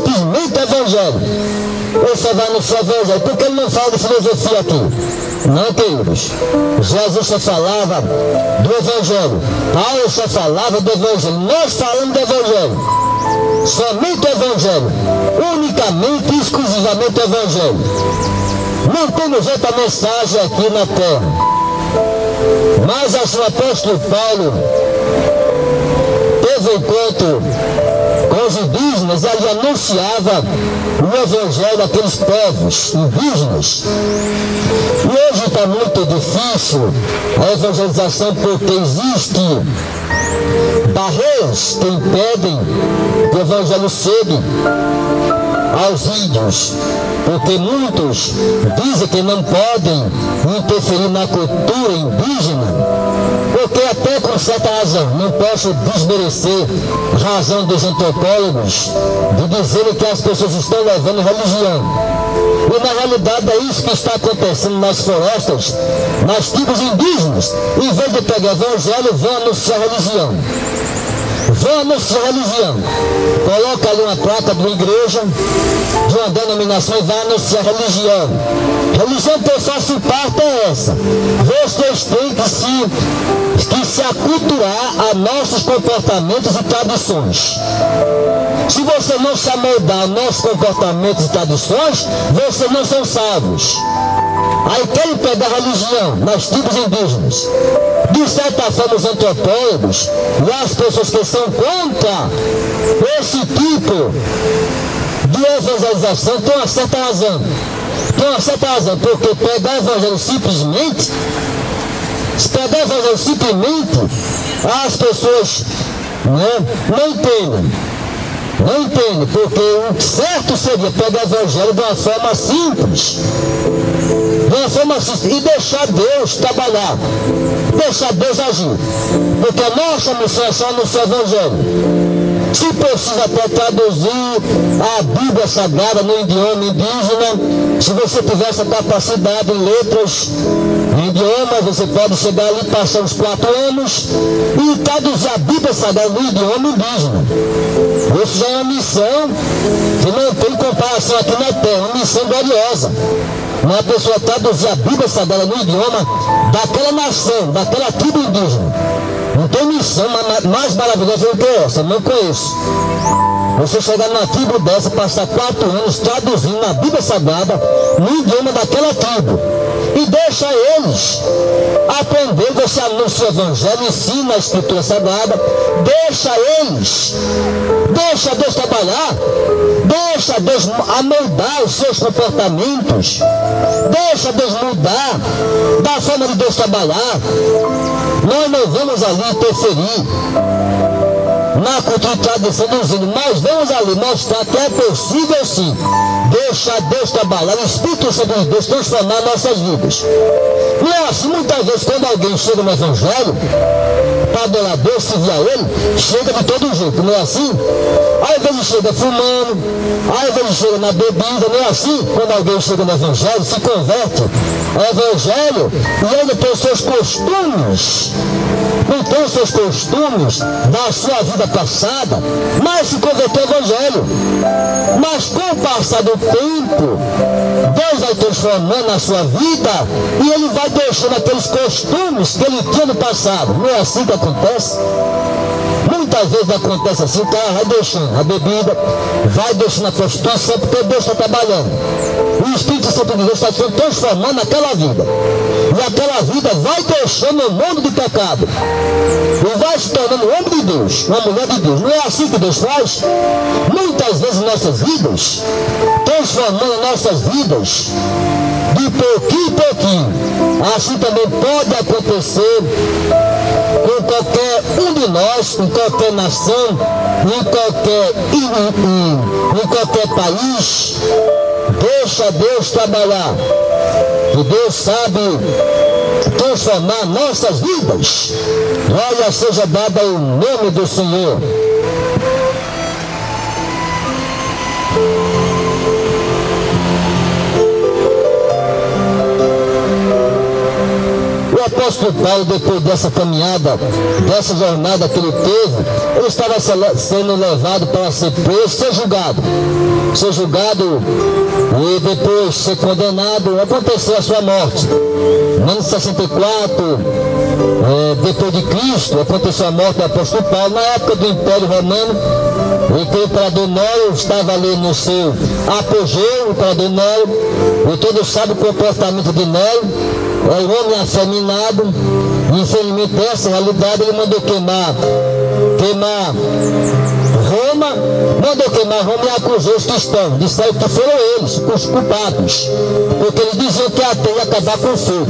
simplesmente evangelho. Ele só vai no seu evangelho. Por que ele não fala de filosofia aqui? Não, queridos. Jesus só falava do evangelho. Paulo só falava do evangelho. Nós falamos do evangelho. Somente o evangelho. Unicamente e exclusivamente o evangelho. Não temos outra mensagem aqui na terra. Mas o apóstolo Paulo teve encontro com os indígenas, ele anunciava o evangelho àqueles povos indígenas. E hoje está muito difícil a evangelização porque existe barreiras que impedem que o evangelho chegue aos índios, porque muitos dizem que não podem interferir na cultura indígena, porque até com certa razão, não posso desmerecer a razão dos antropólogos de dizerem que as pessoas estão levando religião. E na realidade é isso que está acontecendo nas florestas, nas tribos indígenas. Em vez de pegar evangelho, vão anunciar religião. Vamos religião. Coloca ali uma placa de uma igreja, de uma denominação e vai anunciar religião. Religião que eu faço parte é essa. Vocês têm que se, que se aculturar a nossos comportamentos e tradições. Se você não se amoldar a nossos comportamentos e tradições, vocês não são salvos. Aí querem pegar a religião nas tribos indígenas. De certa forma, os antropólogos e as pessoas que são contra esse tipo de evangelização têm uma certa razão. Tem uma certa razão, porque pegar o evangelho simplesmente, se pegar o evangelho simplesmente, as pessoas né, não entendem. Não entendem, porque o certo seria pegar o evangelho de uma forma simples de uma forma simples e deixar Deus trabalhar, deixar Deus agir. Porque a nossa missão é só no seu evangelho. Se precisa até traduzir a Bíblia Sagrada no idioma indígena, se você tiver essa capacidade em letras, em idiomas, você pode chegar ali, passar uns quatro anos e traduzir a Bíblia Sagrada no idioma indígena. Isso já é uma missão que não tem comparação aqui na Terra, uma missão gloriosa. Uma pessoa traduzir a Bíblia Sagrada no idioma daquela nação, daquela tribo indígena. Não tem missão mais maravilhosa do que essa, não conheço. Você chegar numa tribo dessa, passar quatro anos traduzindo a Bíblia Sagrada no idioma daquela tribo. E deixa eles aprender, você anuncia o Evangelho, ensina a Escritura Sagrada, deixa eles, deixa Deus trabalhar, deixa Deus amoldar os seus comportamentos, deixa Deus mudar da forma de Deus trabalhar. Nós não vamos ali interferir na cultura tradição índios, mas vamos ali mostrar que é possível sim deixar Deus trabalhar, o Espírito Santo de Deus transformar nossas vidas. Não é assim, muitas vezes quando alguém chega no Evangelho, para adorar Deus, servir a Ele, chega de todo jeito, não é assim? Às vezes chega fumando, às vezes chega na bebida, não é assim? Quando alguém chega no Evangelho, se converte ao Evangelho e ainda tem os seus costumes, os seus costumes da sua vida passada, mas se converteu ao Evangelho. Mas com o passar do tempo, Deus vai transformando a sua vida e ele vai deixando aqueles costumes que ele tinha no passado. Não é assim que acontece? Muitas vezes acontece assim, o vai deixando a bebida, vai deixando a prostituição, porque Deus está trabalhando. O Espírito Santo de Deus está transformando aquela vida. Aquela vida vai deixando o mundo de pecado. E vai se tornando um homem de Deus, uma mulher de Deus. Não é assim que Deus faz? Muitas vezes nossas vidas, transformando nossas vidas de pouquinho em pouquinho. Assim também pode acontecer com qualquer um de nós, em qualquer nação, em qualquer, em, em, em qualquer país. Deixa Deus trabalhar. Que Deus sabe transformar nossas vidas. Glória seja dada o nome do Senhor. Apóstolo Paulo, depois dessa caminhada, dessa jornada que ele teve, ele estava sendo levado para ser preso, ser julgado. Ser julgado e depois ser condenado, aconteceu a sua morte. No ano 64, é, depois de Cristo, aconteceu a morte do apóstolo Paulo, na época do Império Romano, o imperador Nero estava ali no seu apogeu, o imperador Nero, e todos sabem o comportamento de Nero, o homem afeminado, infelizmente essa realidade ele mandou queimar, queimar Roma, mandou queimar Roma e acusou os cristãos, disseram que foram eles, os culpados, porque eles diziam que a terra ia acabar com fogo.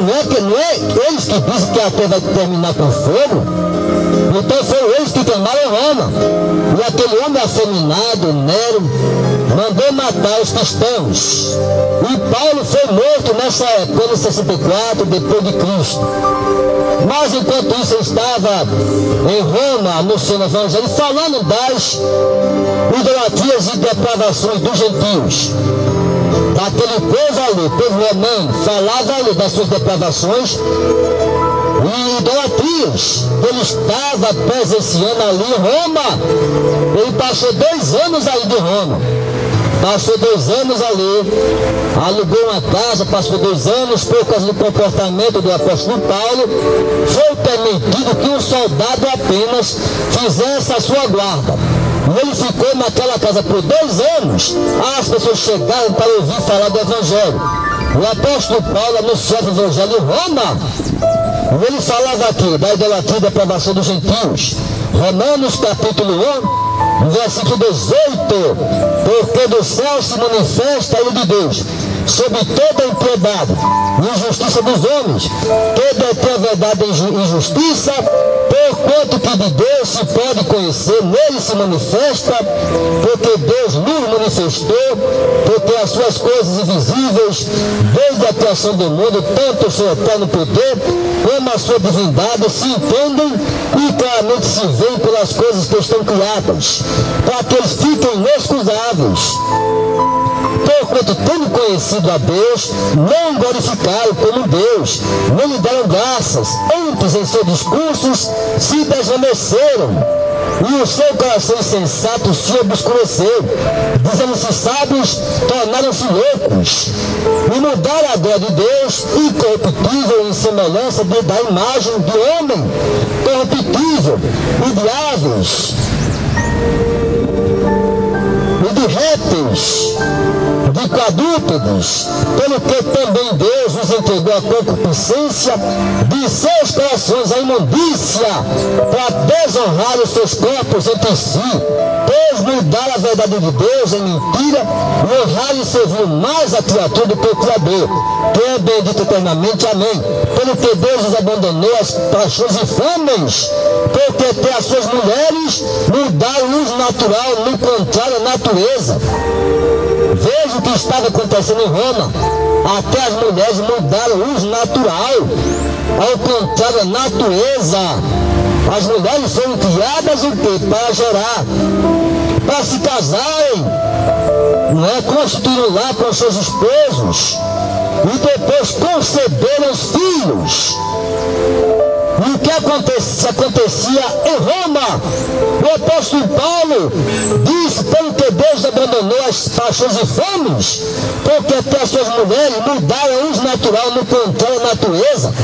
Não é, que, não é eles que dizem que a terra vai terminar com fogo? Então foram eles que queimaram Roma. E aquele homem afeminado, Nero, mandou matar os cristãos. E Paulo foi morto nessa época, em 64, depois de Cristo. Mas enquanto isso ele estava em Roma, anunciando o evangelho, falando das idolatrias e depravações dos gentios. Aquele povo ali, povo romano, falava ali das suas depravações e idolatrias. Ele estava presenciando ali em Roma. Ele passou dois anos aí de Roma. Passou dois anos ali, alugou uma casa, passou dois anos, por causa do comportamento do apóstolo Paulo, foi permitido que um soldado apenas fizesse a sua guarda. Ele ficou naquela casa por dois anos. As pessoas chegaram para ouvir falar do Evangelho. O apóstolo Paulo anunciava o Evangelho em Roma. Ele falava aqui da idolatria da aprovação dos gentios. Romanos capítulo 1, versículo 18. Porque do céu se manifesta a de Deus sobre toda impiedade e injustiça dos homens, toda verdade e injustiça, porquanto que de Deus se pode conhecer, nele se manifesta, porque Deus nos manifestou, porque as suas coisas invisíveis, desde a criação do mundo, tanto o seu eterno poder, como a sua divindade, se entendem e claramente se veem pelas coisas que estão criadas, para que eles fiquem inexcusáveis porquanto tendo conhecido a Deus, não glorificaram como Deus, nem lhe deram graças, antes em seus discursos se desvaneceram. E o seu coração insensato se obscureceu, dizendo-se sábios, tornaram-se loucos, e mudaram a glória de Deus, incorruptível em semelhança de, da imagem de homem, corruptível e de aves, répteis, de quadrúpedes, pelo que também Deus nos entregou a concupiscência de seus corações, a imundícia, para desonrar os seus corpos entre si, pois mudar a verdade de Deus em mentira honrar e servir mais a criatura do que o Criador, que é bendito eternamente. Amém. Pelo que Deus os abandonou as paixões infames, porque até as suas mulheres mudaram uso natural no contrário à natureza. Veja o que estava acontecendo em Roma. Até as mulheres mudaram o natural, ao contrário da natureza. As mulheres foram criadas o quê? Para gerar, para se casarem, não é? Constituíram lá com seus esposos e depois conceberam os filhos. E o que acontecia, acontecia em Roma? O apóstolo Paulo disse, pelo que Deus abandonou as paixões e fomes, porque até as suas mulheres mudaram o uso natural no contrário da natureza.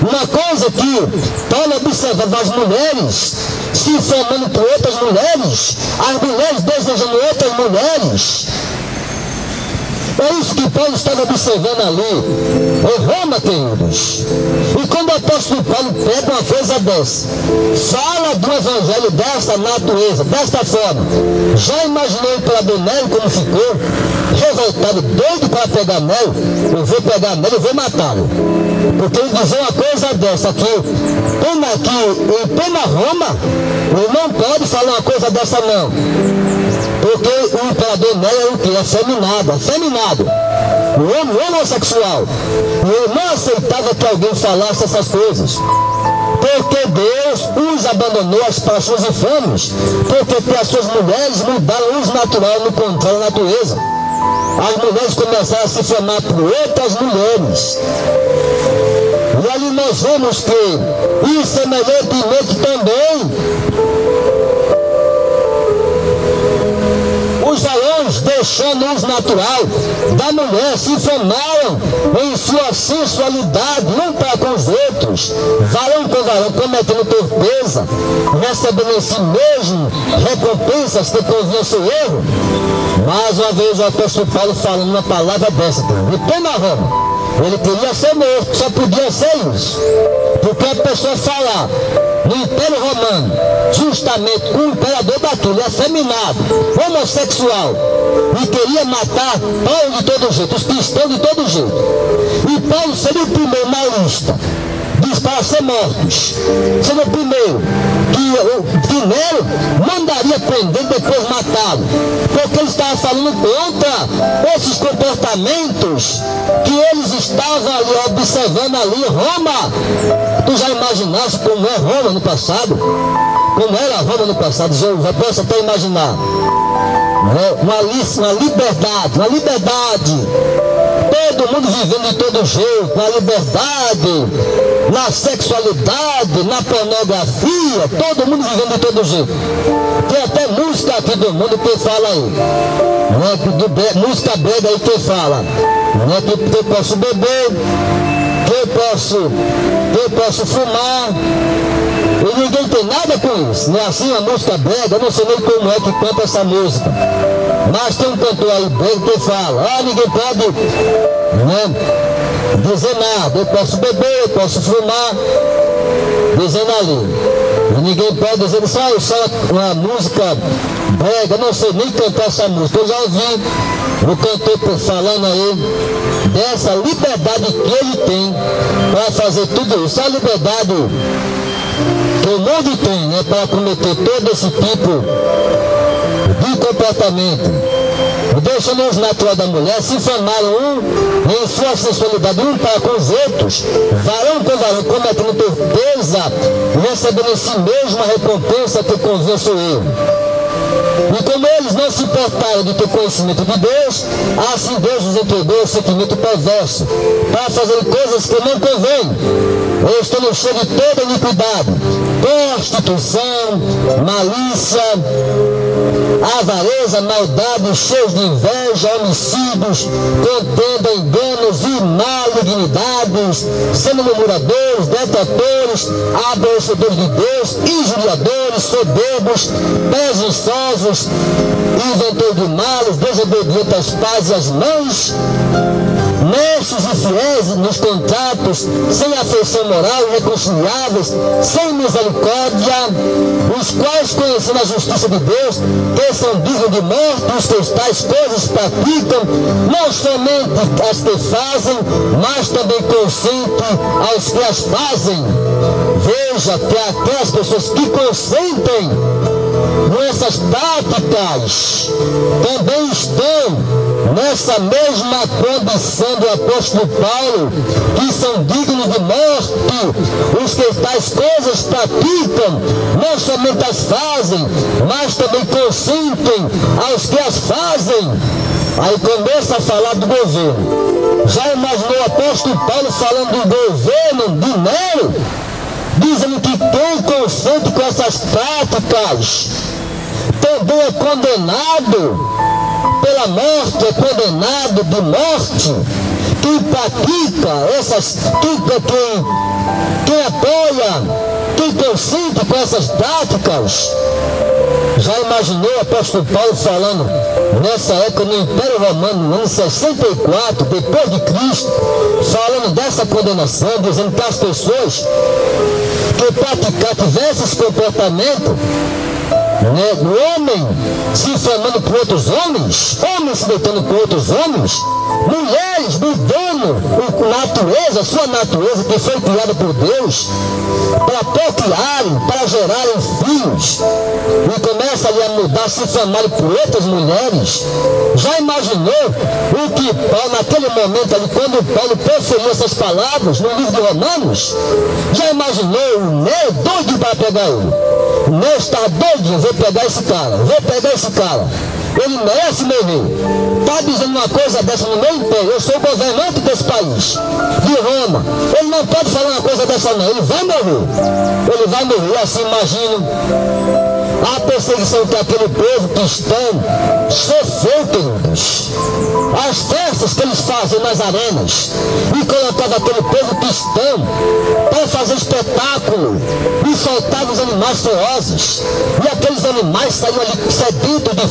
Uma coisa que Paulo observava as mulheres se formando por outras mulheres, as mulheres desejando outras mulheres, é isso que Paulo estava observando ali, Roma, queridos. E quando o apóstolo Paulo pega uma coisa dessa, fala do evangelho dessa natureza, desta forma, já imaginou o Nero como ficou? Revoltado, doido para pegar Nero, eu vou pegar Nero, eu vou matá-lo. Porque ele dizia uma coisa dessa aqui, aqui em plena Roma, ele não pode falar uma coisa dessa não. Porque o imperador Nero é o que? Afeminado, afeminado. O homem homossexual. E ele não aceitava que alguém falasse essas coisas. Porque Deus os abandonou as paixões infames. Porque as suas mulheres mudaram o uso natural no contrário da natureza. As mulheres começaram a se formar por outras mulheres. E E ali nós vemos que e semelhantemente também o uso natural da mulher, se inflamaram em sua sensualidade, não para com os outros, varão com varão, cometendo torpeza, recebendo em si mesmo recompensas que convinham seu erro. Mais uma vez o apóstolo Paulo falando uma palavra dessa, e toma Roma. Ele queria ser morto, só podia ser isso. Porque a pessoa falar no Império Romano, justamente o imperador daquilo, afeminado, homossexual, e queria matar Paulo de todo jeito, os cristãos de todo jeito. E Paulo seria o primeiro na diz para ser mortos. Sendo o primeiro que o primeiro mandaria prender depois matá-lo. Porque ele estava falando contra esses comportamentos que eles estavam ali observando ali Roma. Tu já imaginaste como é Roma no passado? Como era Roma no passado? Já, já posso até imaginar. É, uma, uma liberdade, uma liberdade todo mundo vivendo de todo jeito, na liberdade, na sexualidade, na pornografia, todo mundo vivendo de todo jeito. Tem até música aqui do mundo que fala aí. Né? música brega aí que fala. Né? Que, que eu posso beber, eu posso, eu posso fumar. E ninguém tem nada com isso. Não é assim a música brega, eu não sei nem como é que canta essa música. Mas tem um cantor aí brega que fala, ah, ninguém pode né, dizer nada, eu posso beber, eu posso fumar, dizendo ali. E ninguém pode dizer, ah, isso é uma música brega, eu não sei nem cantar essa música. Eu já ouvi o cantor falando aí dessa liberdade que ele tem para fazer tudo isso. A liberdade que o mundo tem né, para cometer todo esse tipo de comportamento deixando os natural da mulher, se inflamaram um em sua sensualidade, um para com os outros, varão com varão, cometendo torpeza, recebendo em si mesmo a recompensa que seu erro. E como eles não se importaram de ter conhecimento de Deus, assim Deus os entregou o sentimento perverso, para fazer coisas que não convêm. Eles estão cheios de toda iniquidade, prostituição, malícia, avareza, maldade, cheios de inveja, homicídios, contenda, enganos e malignidades, sendo murmuradores, detratores, aborrecedores de Deus, injuriadores, soberbos, presunçosos, inventores de males, desobedientes aos pais e às mães, nestes e fiéis nos contratos, sem afeição moral, irreconciliáveis, sem misericórdia, os quais conhecendo a justiça de Deus, que são dignos de morte, os que tais coisas praticam, não somente as que fazem, mas também consentem aos que as fazem. Veja que aquelas pessoas que consentem nessas práticas também estão nessa mesma condição do apóstolo Paulo, que são dignos de morte, os que tais coisas praticam, não somente as fazem, mas também consentem aos que as fazem. Aí começa a falar do governo. Já imaginou o apóstolo Paulo falando do governo de Dizendo que quem consente com essas práticas também é condenado pela morte, é condenado de morte. Quem pratica essas, quem, quem, quem apoia, quem consente com essas práticas, já imaginou o apóstolo Paulo falando nessa época no Império Romano, no ano 64, depois de Cristo, falando dessa condenação, dizendo que as pessoas que praticar tivessem esse comportamento né, homem se inflamando por outros homens, homens se deitando por outros homens, mulheres mudando a natureza, sua natureza que foi criada por Deus, para procriarem, para gerarem filhos, e começa ali a mudar, se inflamarem por outras mulheres. Já imaginou o que Paulo, naquele momento ali, quando Paulo proferiu essas palavras no livro de Romanos, já imaginou o Neo doido para pegar ele? Não está doidinho, vou pegar esse cara, vou pegar esse cara. Ele merece morrer. Está dizendo uma coisa dessa no meu império. Eu sou governante desse país, de Roma. Ele não pode falar uma coisa dessa não. Ele vai morrer. Ele vai morrer. Assim, imagino a perseguição que aquele povo cristão sofreu, queridos. As festas que eles fazem nas arenas e colocavam aquele povo cristão para fazer espetáculo e soltavam os animais ferozes. E aqueles animais saíam ali sedientos de